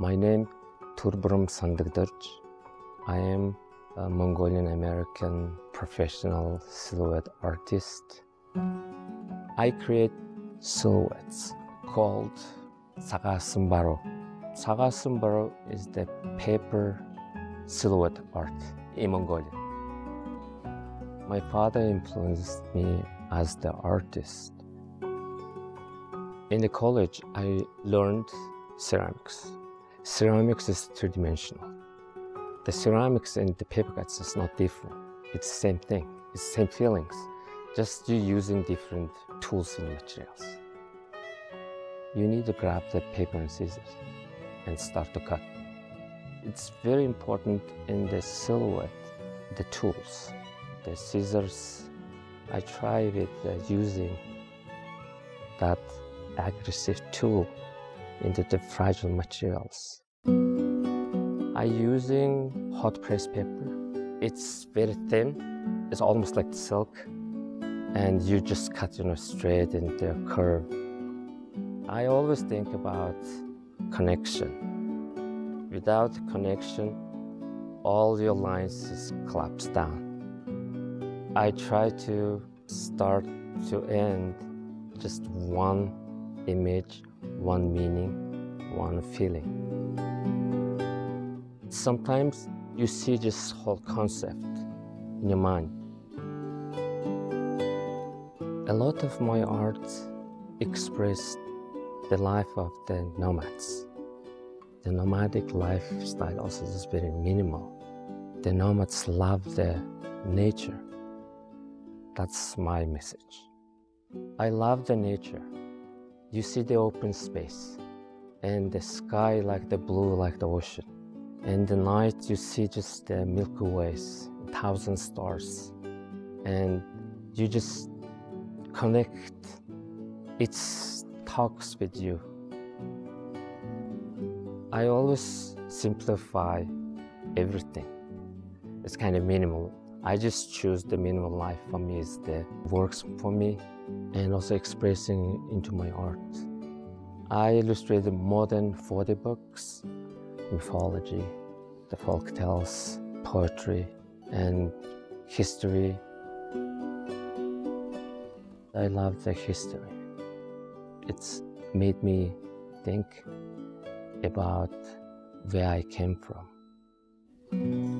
My name Turburam Sandagdorj. I am a Mongolian American professional silhouette artist. I create silhouettes called Tsagasun Baru. Sagasumbaro is the paper silhouette art in Mongolia. My father influenced me as the artist. In the college, I learned ceramics. Ceramics is three-dimensional. The ceramics and the paper cuts is not different. It's the same thing. It's the same feelings. Just you using different tools and materials. You need to grab the paper and scissors and start to cut. It's very important in the silhouette, the tools, the scissors. I try with uh, using that aggressive tool into the fragile materials. I'm using hot press paper. It's very thin. It's almost like silk. And you just cut you know, straight into a curve. I always think about connection. Without connection, all your lines just collapse down. I try to start to end just one image, one meaning, one feeling. Sometimes you see this whole concept in your mind. A lot of my art express the life of the nomads. The nomadic lifestyle also is very minimal. The nomads love the nature. That's my message. I love the nature. You see the open space and the sky like the blue like the ocean. And the night you see just the Milky Ways, thousand stars. And you just connect. It talks with you. I always simplify everything. It's kind of minimal. I just choose the minimal life for me is the works for me and also expressing into my art. I illustrated more than 40 books, mythology, the folk tales, poetry, and history. I love the history. It's made me think about where I came from.